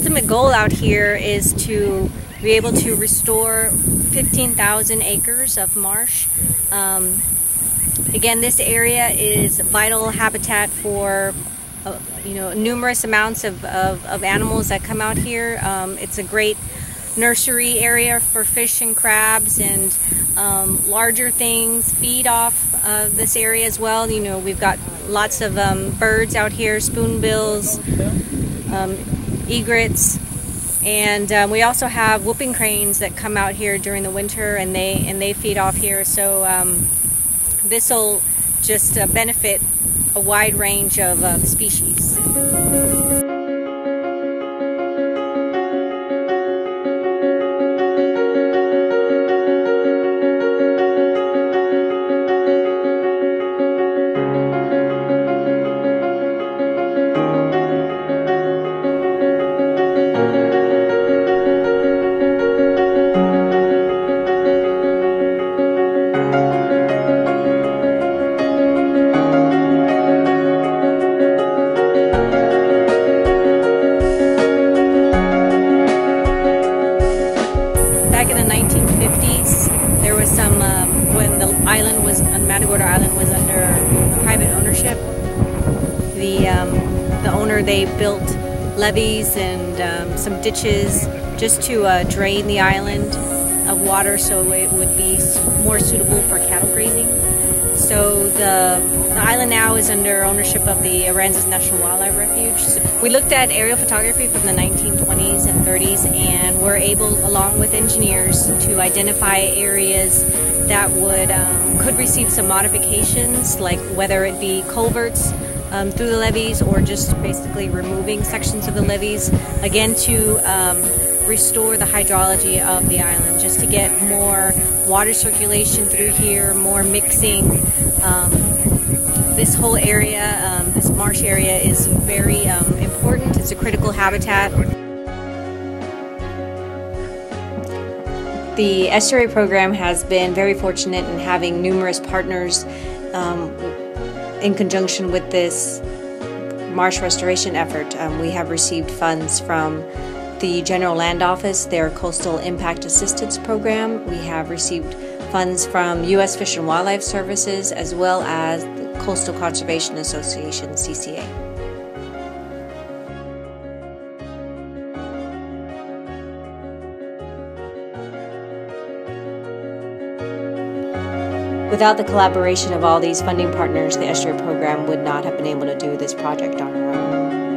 ultimate goal out here is to be able to restore 15,000 acres of marsh. Um, again, this area is vital habitat for uh, you know numerous amounts of, of, of, animals that come out here. Um, it's a great nursery area for fish and crabs and um, larger things feed off uh, this area as well. You know, we've got lots of um, birds out here, spoonbills, um, egrets, and um, we also have whooping cranes that come out here during the winter, and they and they feed off here. So um, this will just uh, benefit a wide range of uh, species. Matagorda Island was under private ownership. The um, the owner they built levees and um, some ditches just to uh, drain the island of water so it would be more suitable for cattle grazing. So the, the, island now is under ownership of the Aransas National Wildlife Refuge. So we looked at aerial photography from the 1920s and 30s and were able, along with engineers, to identify areas that would um, could receive some modifications, like whether it be culverts um, through the levees or just basically removing sections of the levees, again to um, restore the hydrology of the island, just to get more water circulation through here, more mixing. Um, this whole area, um, this marsh area, is very um, important. It's a critical habitat. The estuary program has been very fortunate in having numerous partners um, in conjunction with this marsh restoration effort. Um, we have received funds from the General Land Office, their Coastal Impact Assistance Program. We have received funds from U.S. Fish and Wildlife Services as well as Coastal Conservation Association, CCA. Without the collaboration of all these funding partners, the estuary program would not have been able to do this project on our own.